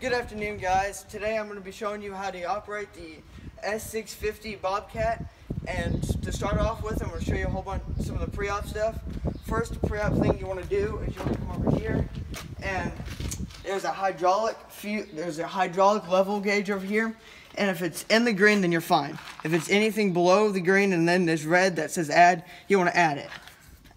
Good afternoon, guys. Today I'm going to be showing you how to operate the S650 Bobcat. And to start off with, I'm going to show you a whole bunch some of the pre-op stuff. First pre-op thing you want to do is you want to come over here, and there's a hydraulic there's a hydraulic level gauge over here. And if it's in the green, then you're fine. If it's anything below the green and then there's red that says add, you want to add it.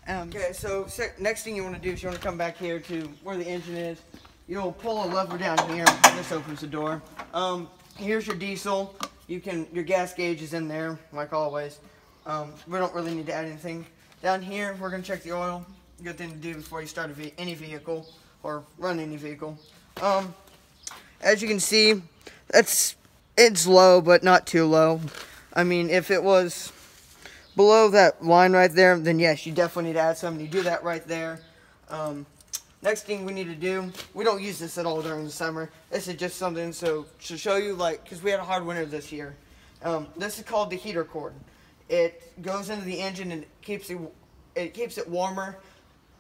Um, okay, so next thing you want to do is you want to come back here to where the engine is you'll pull a lever down here. This opens the door. Um, here's your diesel. You can your gas gauge is in there, like always. Um, we don't really need to add anything. Down here, we're gonna check the oil. Good thing to do before you start any vehicle or run any vehicle. Um, as you can see, that's it's low, but not too low. I mean, if it was below that line right there, then yes, you definitely need to add some. You do that right there. Um, Next thing we need to do, we don't use this at all during the summer. This is just something so to show you, like, because we had a hard winter this year. Um, this is called the heater cord. It goes into the engine and keeps it, it keeps it warmer.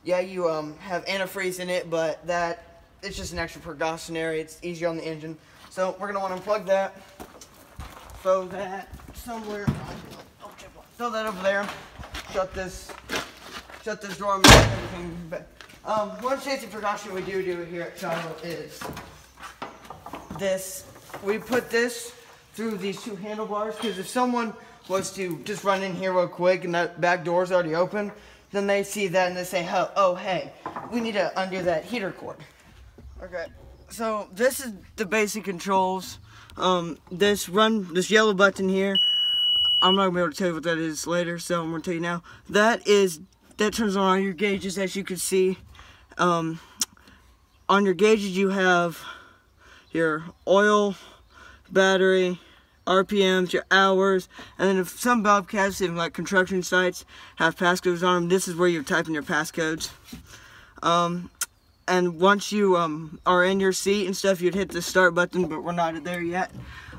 Yeah, you um, have antifreeze in it, but that it's just an extra precautionary. It's easier on the engine. So we're gonna want to unplug that. Throw that somewhere. Throw that over there. Shut this. Shut this drawer. Um, one safety precaution we do do here at Shiloh is this. We put this through these two handlebars because if someone was to just run in here real quick and that back door's already open, then they see that and they say, oh, oh hey, we need to undo that heater cord. Okay, so this is the basic controls. Um, this run, this yellow button here, I'm not gonna be able to tell you what that is later, so I'm gonna tell you now. That is, that turns on all your gauges as you can see. Um, on your gauges you have your oil, battery, RPMs, your hours, and then if some Bobcats, even like construction sites, have passcodes on them, this is where you're typing your passcodes. Um, and once you um, are in your seat and stuff, you'd hit the start button, but we're not there yet.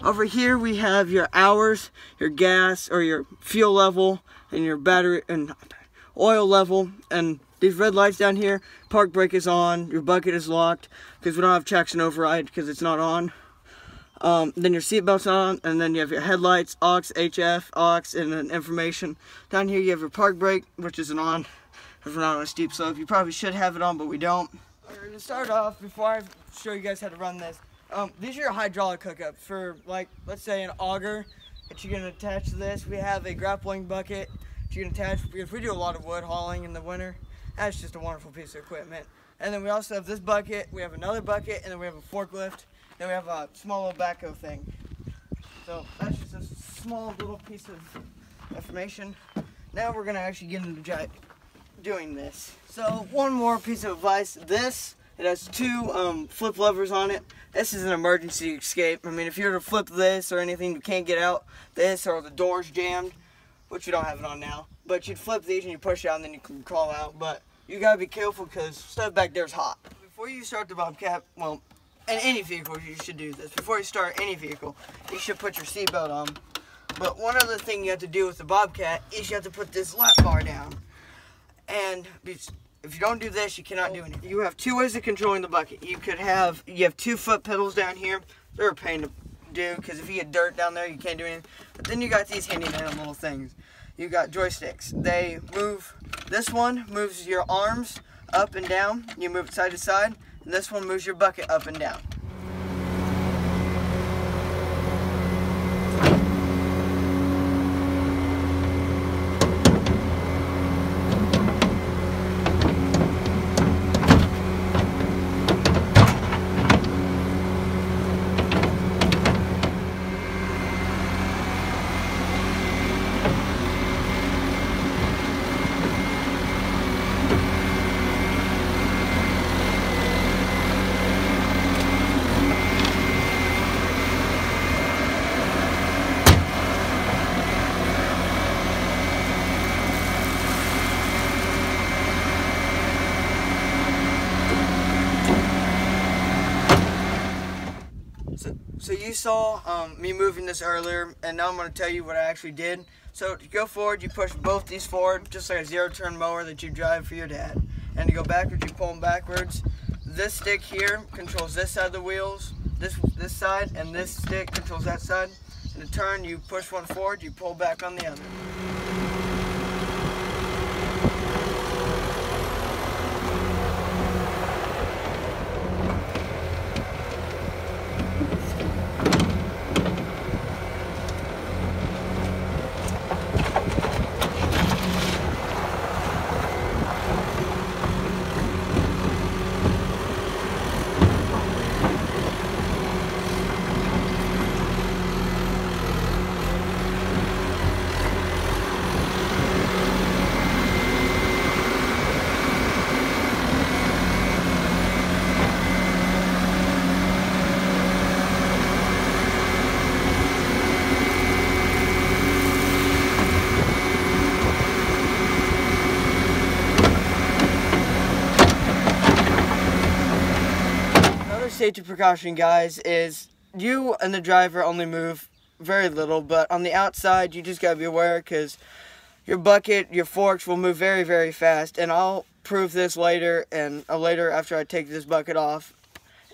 Over here we have your hours, your gas or your fuel level, and your battery and oil level, and these red lights down here, park brake is on, your bucket is locked, because we don't have traction override because it's not on. Um, then your seatbelt's on, and then you have your headlights, aux, HF, aux, and then information. Down here you have your park brake, which isn't on, because we're not on a steep slope. You probably should have it on, but we don't. to start off, before I show you guys how to run this, um, these are your hydraulic hookups for, like, let's say an auger that you're going to attach to this. We have a grappling bucket that you can attach, because we do a lot of wood hauling in the winter. That's just a wonderful piece of equipment. And then we also have this bucket, we have another bucket, and then we have a forklift, and we have a small little backhoe thing. So that's just a small little piece of information. Now we're gonna actually get into doing this. So one more piece of advice, this, it has two um, flip levers on it. This is an emergency escape. I mean, if you were to flip this or anything, you can't get out this or the door's jammed, which we don't have it on now. But you'd flip these and you push out and then you can crawl out. But you gotta be careful because stuff back there is hot. Before you start the Bobcat, well, in any vehicle you should do this. Before you start any vehicle, you should put your seatbelt on. But one other thing you have to do with the Bobcat is you have to put this lap bar down. And if you don't do this, you cannot do anything. You have two ways of controlling the bucket. You could have, you have two foot pedals down here. They're a pain to do because if you get dirt down there, you can't do anything. But then you got these handyman little things you got joysticks. They move, this one moves your arms up and down, you move it side to side, and this one moves your bucket up and down. So you saw um, me moving this earlier, and now I'm going to tell you what I actually did. So to go forward, you push both these forward, just like a zero-turn mower that you drive for your dad. And to go backwards, you pull them backwards. This stick here controls this side of the wheels. this this side, and this stick controls that side. In a turn, you push one forward, you pull back on the other. Another safety precaution, guys, is you and the driver only move very little, but on the outside, you just gotta be aware because your bucket, your forks will move very, very fast. And I'll prove this later and uh, later after I take this bucket off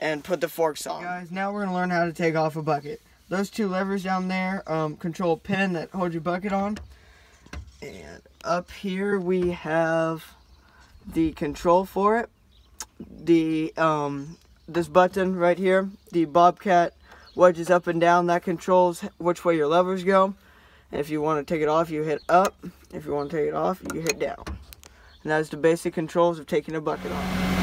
and put the forks on. Guys, now we're gonna learn how to take off a bucket. Those two levers down there um, control pin that holds your bucket on. And up here we have the control for it. The um, this button right here, the Bobcat wedges up and down. That controls which way your levers go. And if you want to take it off, you hit up. If you want to take it off, you hit down. And that is the basic controls of taking a bucket off.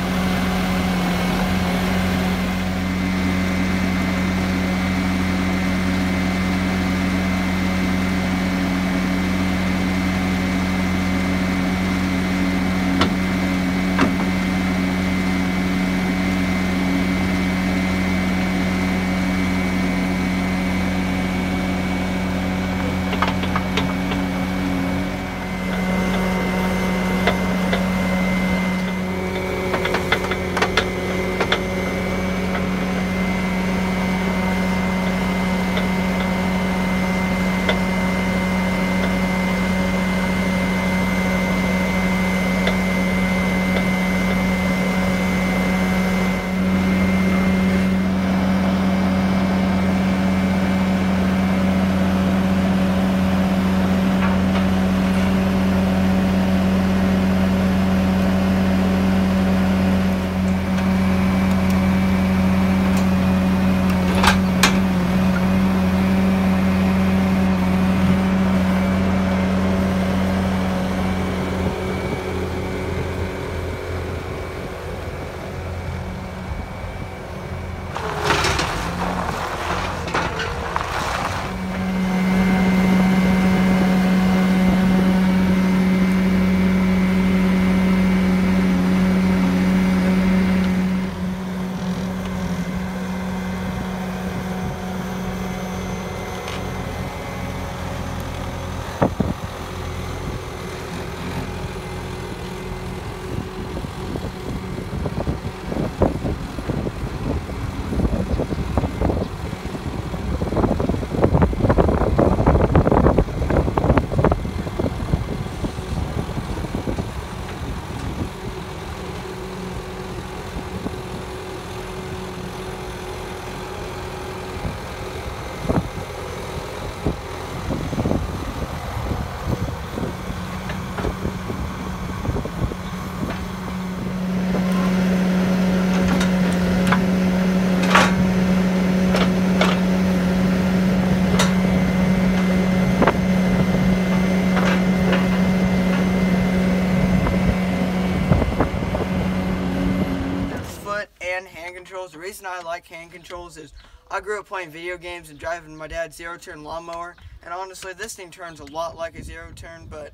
Reason I like hand controls is I grew up playing video games and driving my dad's zero turn lawnmower. And honestly, this thing turns a lot like a zero turn, but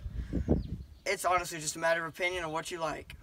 it's honestly just a matter of opinion of what you like.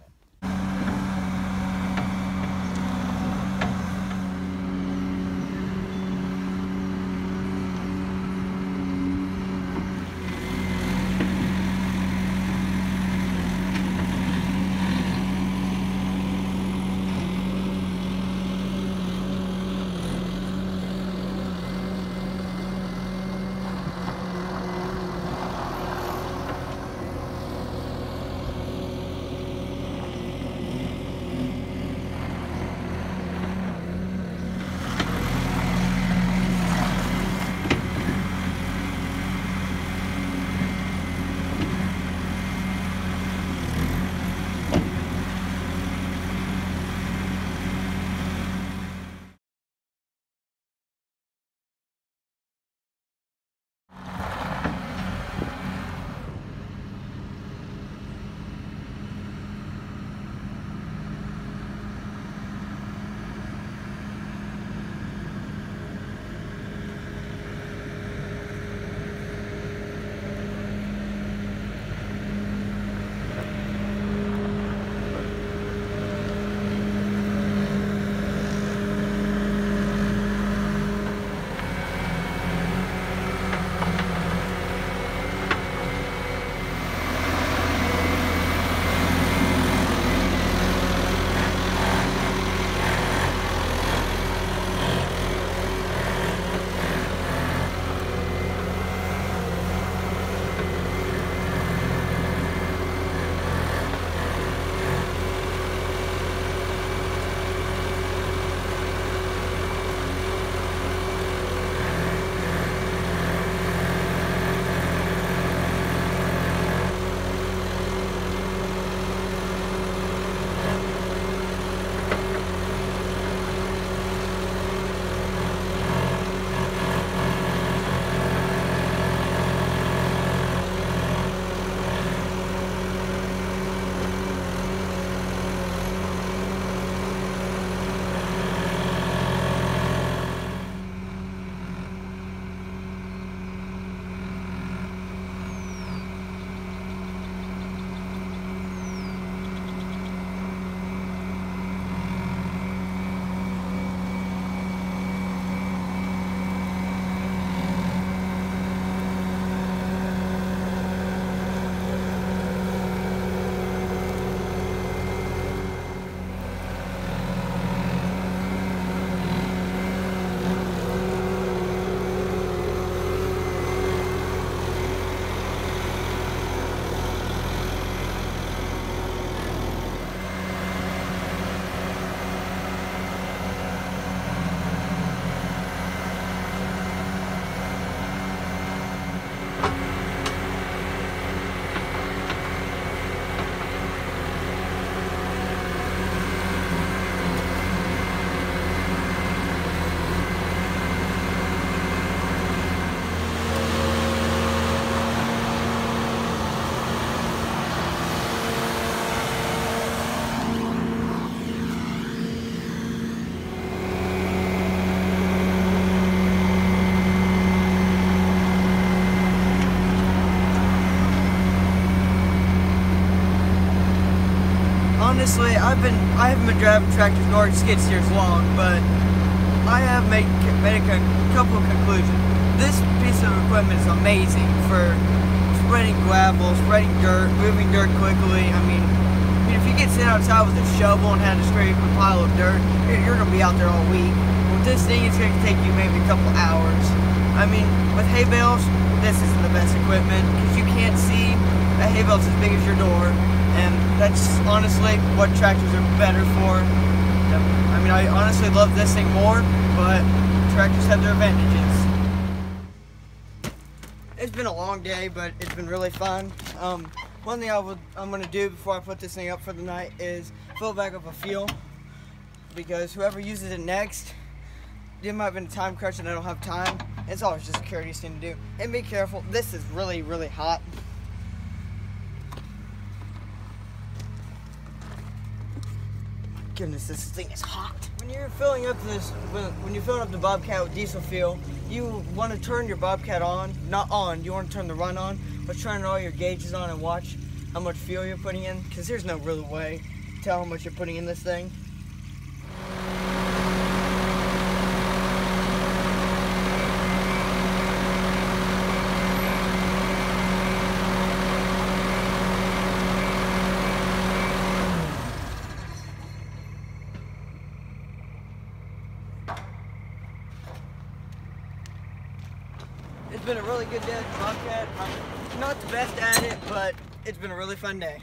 Honestly, I've been I haven't been driving tractors nor skid steers long, but I have made made a couple of conclusions. This piece of equipment is amazing for spreading gravel, spreading dirt, moving dirt quickly. I mean, if you get sit outside with a shovel and had to scrape a pile of dirt, you're, you're gonna be out there all week. With this thing, it's gonna take you maybe a couple hours. I mean, with hay bales, this isn't the best equipment because you can't see a hay bale's as big as your door and that's honestly what tractors are better for. I mean, I honestly love this thing more, but tractors have their advantages. It's been a long day, but it's been really fun. Um, one thing I would, I'm to do before I put this thing up for the night is fill back up a fuel because whoever uses it next, it might have been a time crunch and I don't have time. It's always just a courteous thing to do. And be careful, this is really, really hot. Goodness, this thing is hot. When you're filling up this, when, when you're filling up the Bobcat with diesel fuel, you want to turn your Bobcat on, not on, you want to turn the run on, but turn all your gauges on and watch how much fuel you're putting in, because there's no real way to tell how much you're putting in this thing. It's been a really good day at the Bobcat. I'm not the best at it, but it's been a really fun day.